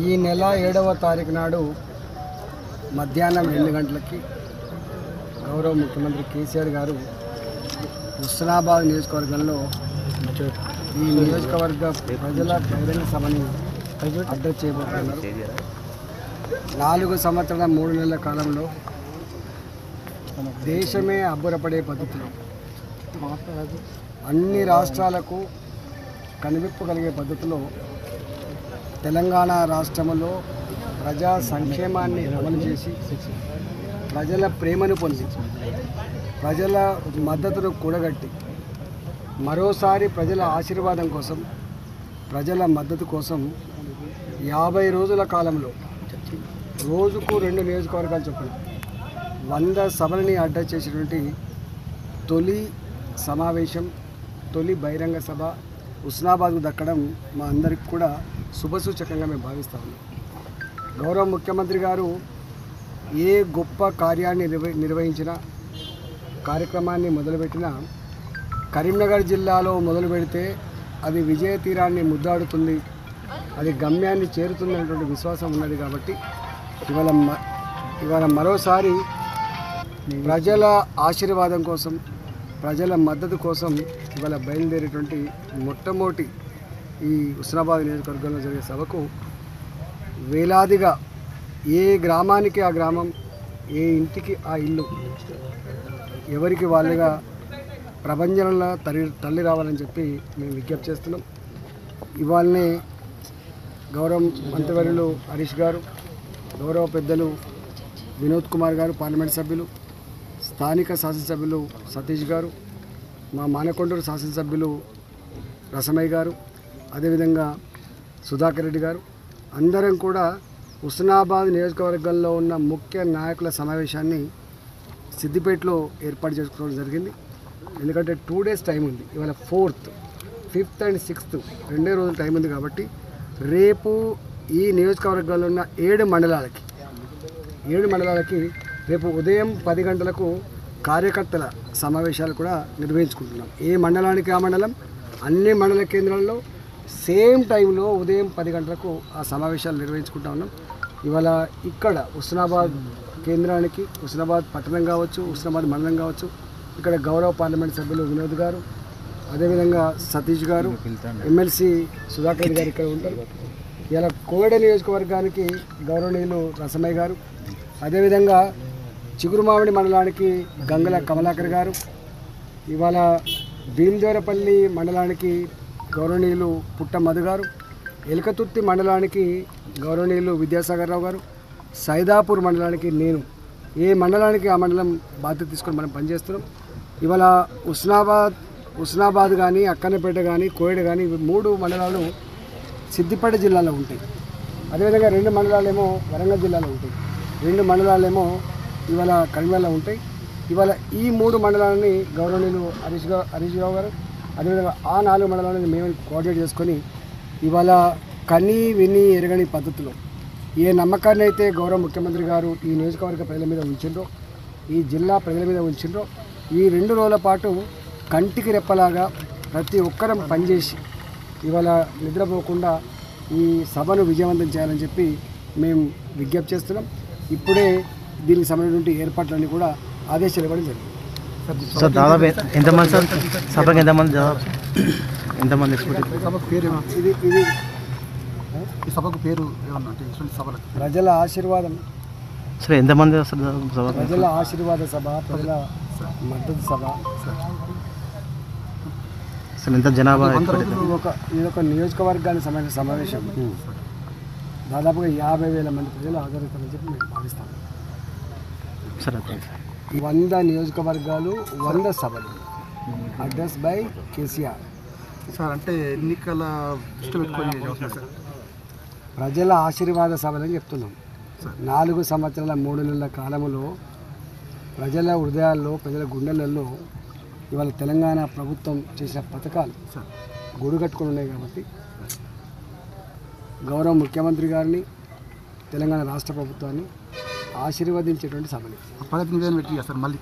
ఈ నెల ఏడవ తారీఖు నాడు మధ్యాహ్నం రెండు గంటలకి గౌరవ ముఖ్యమంత్రి కేసీఆర్ గారు హుస్నాబాద్ నియోజకవర్గంలో ఈ నియోజకవర్గ ప్రజల బహిరంగ సభని అడ్రస్ చేయబోతున్నారు. నాలుగు సంవత్సరాల మూడు నెలల కాలంలో దేశమే అబ్బురపడే పద్ధతిలో. అన్ని రాష్ట్రాలకు కనువిప్పు కలిగే పద్ధతిలో తెలంగాణ రాష్ట్రంలో ప్రజా సంక్షేమాన్ని అమలు చేసి ప్రజల ప్రేమను పొంది ప్రజల మద్దతును కూడగట్టి మరోసారి ప్రజల ఆశీర్వాదం కోసం ప్రజల మద్దతు కోసం యాభై రోజుల కాలంలో రోజుకు రెండు నియోజకవర్గాలు చొప్పున వంద సభలని అడ్డా చేసినటువంటి తొలి సమావేశం తొలి బహిరంగ సభ హుస్నాబాద్కు దక్కడం మా అందరికి కూడా శుభసూచకంగా మేము భావిస్తా ఉన్నాం. గౌరవ ముఖ్యమంత్రి గారు ఏ గొప్ప కార్యాన్ని నిర్వహించిన కార్యక్రమాన్ని మొదలుపెట్టినా కరీంనగర్ జిల్లాలో మొదలు పెడితే అది విజయ తీరాన్ని ముద్దాడుతుంది అది గమ్యాన్ని చేరుతుంది అనేటువంటి విశ్వాసం ఉన్నది కాబట్టి ఇవాళ మ- ఇవాళ మరోసారి ప్రజల ఆశీర్వాదం కోసం ప్రజల మద్దతు కోసం ఇవాళ బయలుదేరేటువంటి మొట్టమొదటి ఈ హుస్నాబాద్ నియోజకవర్గంలో జరిగే సభకు వేలాదిగా ఏ గ్రామానికి ఆ గ్రామం ఏ ఇంటికి ఆ ఇల్లు ఎవరికి వాళ్ళుగా ప్రభంజనంలో తల్లి తల్లి రావాలని చెప్పి మేము విజ్ఞప్తి చేస్తున్నాం. ఇవాళనే గౌరవ మంత్రివర్యులు హరీష్ గారు గౌరవ పెద్దలు వినోద్ కుమార్ గారు పార్లమెంట్ సభ్యులు స్థానిక శాసనసభ్యులు సతీష్ గారు మా మానకొండూరు శాసనసభ్యులు రసమయ్య గారు అదేవిధంగా సుధాకర్ రెడ్డి గారు. అందరం కూడా హుస్నాబాద్ నియోజకవర్గంలో ఉన్న ముఖ్య నాయకుల సమావేశాన్ని సిద్దిపేటలో ఏర్పాటు చేసుకోవడం జరిగింది. ఎందుకంటే టూ డేస్ టైం ఉంది. ఇవాళ ఫోర్త్ ఫిఫ్త్ అండ్ సిక్స్త్ రెండే రోజులు టైం ఉంది కాబట్టి రేపు ఈ నియోజకవర్గంలో ఉన్న ఏడు మండలాలకి ఏడు మండలాలకి రేపు ఉదయం పది గంటలకు కార్యకర్తల సమావేశాలు కూడా నిర్వహించుకుంటున్నాం. ఏ మండలానికి ఆ మండలం? అన్ని మండల కేంద్రాల్లో సేమ్ టైంలో ఉదయం పది గంటలకు ఆ సమావేశాలు నిర్వహించుకుంటా ఉన్నాం. ఇవాళ ఇక్కడ హుస్నాబాద్ కేంద్రానికి హుస్నాబాద్ పట్టణం కావచ్చు హుస్నాబాద్ మండలం కావచ్చు ఇక్కడ గౌరవ పార్లమెంట్ సభ్యులు వినోద్ గారు అదేవిధంగా సతీష్ గారు ఎమ్మెల్సీ సుధాకర్ గారు ఇక్కడ ఉంటారు. ఇలా కోవిడ నియోజకవర్గానికి గౌరవనీయులు రసమయ్య గారు అదేవిధంగా చిగురుమామిడి మండలానికి గంగల కమలాకర్ గారు ఇవాళ భీమదేవరపల్లి మండలానికి గౌరవనీయులు పుట్ట మధు గారు ఎలకతుర్తి మండలానికి గౌరవనీయులు విద్యాసాగర్ రావు గారు సైదాపూర్ మండలానికి నేను. ఏ మండలానికి ఆ మండలం బాధ్యత తీసుకొని మనం పనిచేస్తున్నాం. ఇవాళ ఉస్నాబాద్ ఉస్నాబాద్ కానీ అక్కన్నపేట కానీ కోయడ కానీ ఇవి మూడు మండలాలు సిద్దిపేట జిల్లాలో ఉంటాయి. అదేవిధంగా రెండు మండలాలేమో వరంగల్ జిల్లాలో ఉంటాయి. రెండు మండలాలేమో ఇవాళ కరీంనగర్లో ఉంటాయి. ఇవాళ ఈ మూడు మండలాలని గౌరవనీయులు హరీష్ గారు హరీష్ రావు గారు అదేవిధంగా ఆ నాలుగు మండలాలను మేము కోఆర్డినేట్ చేసుకొని ఇవాళ కని విని ఎరగని పద్ధతిలో ఏ నమ్మకాన్ని అయితే గౌరవ ముఖ్యమంత్రి గారు ఈ నియోజకవర్గ ప్రజల మీద ఉంచిండ్రో ఈ జిల్లా ప్రజల మీద ఉంచిండ్రో ఈ రెండు రోజుల పాటు కంటికి రెప్పలాగా ప్రతి ఒక్కరం పనిచేసి ఇవాళ నిద్రపోకుండా ఈ సభను విజయవంతం చేయాలని చెప్పి మేము విజ్ఞప్తి చేస్తున్నాం. ఇప్పుడే దీనికి సంబంధించిన ఏర్పాట్లన్నీ కూడా ఆదేశాలు ఇవ్వడం జరిగింది. సార్ దాదాపు ఎంతమంది సార్? సభకి ఎంతమంది ఎంతమంది ఎక్స్పెక్ట్ సభకు పేరు ఇది ఇది ఈ సభకు పేరు ప్రజల ఆశీర్వాదం. సరే ఎంతమంది వస్తారు ప్రజల ఆశీర్వాద సభ ప్రజల మద్దతు సభ. అసలు ఎంత జనాభా ఒక ఇది ఒక నియోజకవర్గానికి సంబంధించిన సమావేశం. దాదాపుగా యాభై వేల మంది ప్రజలు హాజరవుతారని చెప్పి మేము భావిస్తాం సరే ఓకే. ఈ వంద నియోజకవర్గాలు వంద సభలు. Address by KCR. సార్ అంటే ఎన్నికల ప్రజల ఆశీర్వాద సభలని చెప్తున్నాం. నాలుగు సంవత్సరాల మూడు నెలల కాలంలో ప్రజల హృదయాల్లో ప్రజల గుండెలలో ఇవాళ తెలంగాణ ప్రభుత్వం చేసిన పథకాలు సార్. గొడుగట్టుకుని ఉన్నాయి కాబట్టి గౌరవ ముఖ్యమంత్రి గారిని తెలంగాణ రాష్ట్ర ప్రభుత్వాన్ని ఆశీర్వదించేటువంటి నివేదన పెట్టి చేస్తారు మళ్ళీ